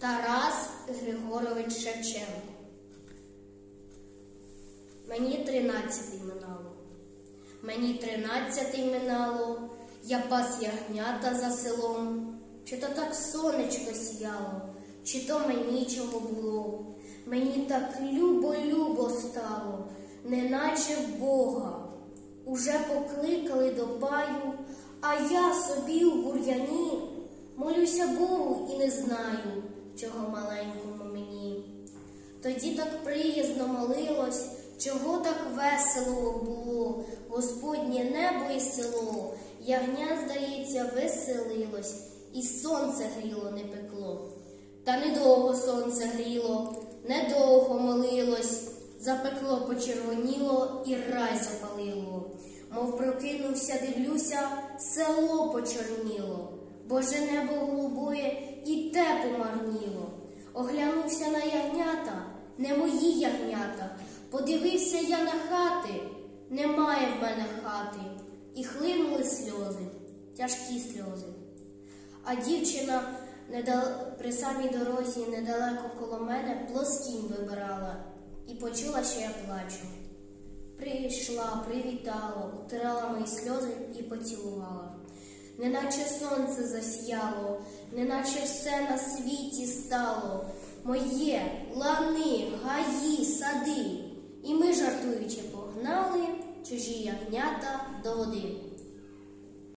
Тарас Григорович Шевченко. Мені тринадцятий минало. Мені тринадцятий минало, я пас ягнята за селом. Чи то так сонечко сіяло, чи то мені чого було. Мені так любо-любо стало, неначе в Бога. Уже покликали до паю, а я собі у бур'яні молюся Богу і не знаю, чого маленькому мені. Тоді так приязно молилось, чого так весело було, Господнє небо і село, ягня, здається, веселилось, і сонце гріло, не пекло. Та недовго сонце гріло, недовго молилось, запекло, почервоніло і рай запалило. Мов прокинувся, дивлюся, село почорніло, Боже небо голубоє і не мої ягнята. Подивився я на хати, немає в мене хати, і хлинули сльози, тяжкі сльози. А дівчина при самій дорозі недалеко коло мене плоскінь вибирала і почула, що я плачу. Прийшла, привітала, утирала мої сльози і поцілувала. Неначе сонце засіяло, неначе все на світі стало. Моє лани, гаї, сади. І ми, жартуючи, погнали чужі ягнята до води.